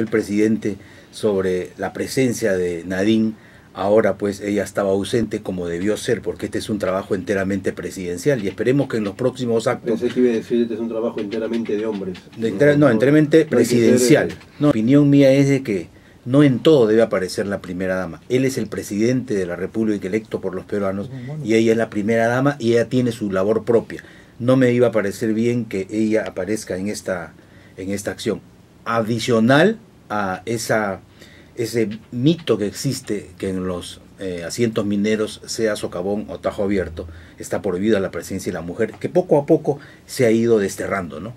el presidente sobre la presencia de Nadine, ahora pues ella estaba ausente como debió ser, porque este es un trabajo enteramente presidencial y esperemos que en los próximos actos... Pensé que iba a decir este es un trabajo enteramente de hombres. no, enteramente presidencial. No, opinión mía es de que no en todo debe aparecer la primera dama. Él es el presidente de la República electo por los peruanos y ella es la primera dama y ella tiene su labor propia. No me iba a parecer bien que ella aparezca en esta, en esta acción. Adicional a esa, ese mito que existe que en los eh, asientos mineros, sea socavón o tajo abierto, está prohibida la presencia de la mujer, que poco a poco se ha ido desterrando, ¿no?